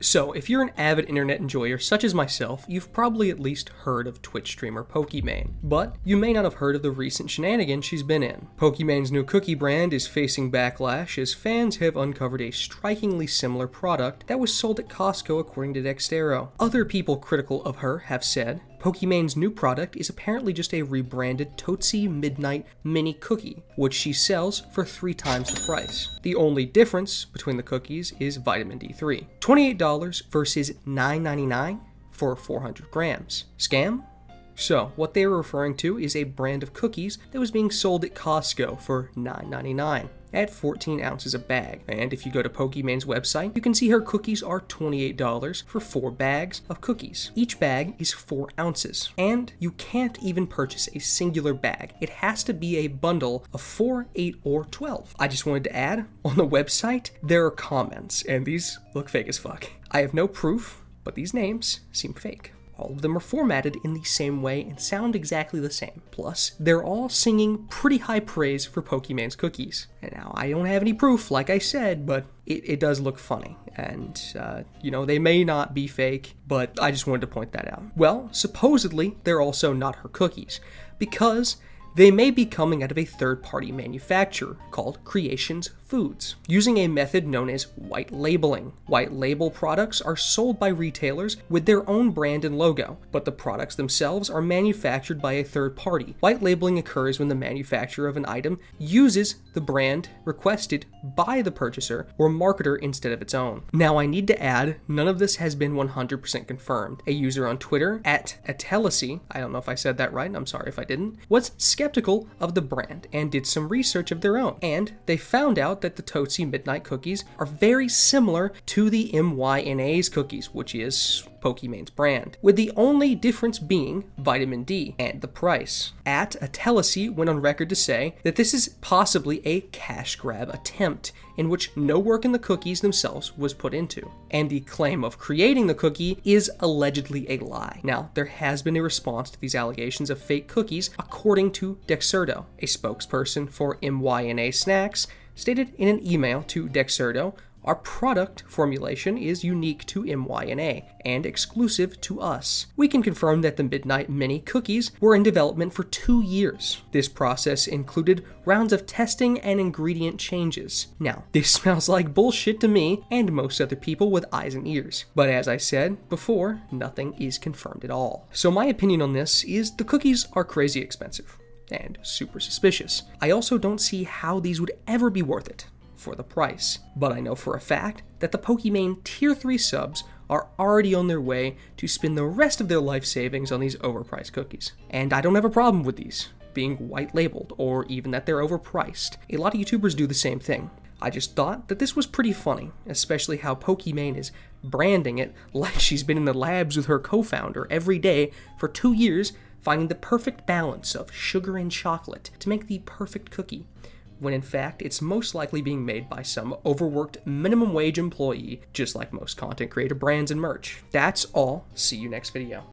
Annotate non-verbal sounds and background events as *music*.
So, if you're an avid internet enjoyer such as myself, you've probably at least heard of Twitch streamer Pokimane. But you may not have heard of the recent shenanigans she's been in. Pokimane's new cookie brand is facing backlash as fans have uncovered a strikingly similar product that was sold at Costco according to Dexerto. Other people critical of her have said Pokimane's new product is apparently just a rebranded Tootsie Midnight Mini Cookie, which she sells for three times the price. The only difference between the cookies is vitamin D3. $28 versus $9.99 for 400 grams. Scam? So, what they were referring to is a brand of cookies that was being sold at Costco for $9.99 at 14 ounces a bag. And if you go to Pokimane's website, you can see her cookies are $28 for four bags of cookies. Each bag is 4 ounces. And you can't even purchase a singular bag. It has to be a bundle of 4, 8, or 12. I just wanted to add, on the website, there are comments, and these look fake as fuck. I have no proof, but these names seem fake. All of them are formatted in the same way and sound exactly the same. Plus, they're all singing pretty high praise for Pokimane's cookies. And now, I don't have any proof, like I said, but it, it does look funny. And, uh, you know, they may not be fake, but I just wanted to point that out. Well, supposedly, they're also not her cookies, because they may be coming out of a third party manufacturer called Creations Foods, using a method known as white labeling. White label products are sold by retailers with their own brand and logo, but the products themselves are manufactured by a third party. White labeling occurs when the manufacturer of an item uses the brand requested by the purchaser or marketer instead of its own. Now, I need to add, none of this has been 100% confirmed. A user on Twitter, at Atelisi, I don't know if I said that right, I'm sorry if I didn't, was skeptical of the brand and did some research of their own. And they found out that the Tootsie Midnight cookies are very similar to the MYNA's cookies, which is Pokimane's brand, with the only difference being vitamin D and the price. At Atelisi went on record to say that this is possibly a cash grab attempt in which no work in the cookies themselves was put into, and the claim of creating the cookie is allegedly a lie. Now, there has been a response to these allegations of fake cookies, according to Dexerto, a spokesperson for MYNA Snacks, stated in an email to Dexerto our product formulation is unique to MYNA and exclusive to us. We can confirm that the Midnight Mini cookies were in development for two years. This process included rounds of testing and ingredient changes. Now, *laughs* this smells like bullshit to me and most other people with eyes and ears. But as I said before, nothing is confirmed at all. So my opinion on this is the cookies are crazy expensive and super suspicious. I also don't see how these would ever be worth it for the price. But I know for a fact that the Pokimane Tier 3 subs are already on their way to spend the rest of their life savings on these overpriced cookies. And I don't have a problem with these being white labeled or even that they're overpriced. A lot of YouTubers do the same thing. I just thought that this was pretty funny, especially how Pokimane is branding it *laughs* like she's been in the labs with her co founder every day for two years, finding the perfect balance of sugar and chocolate to make the perfect cookie when in fact it's most likely being made by some overworked minimum wage employee, just like most content creator brands and merch. That's all. See you next video.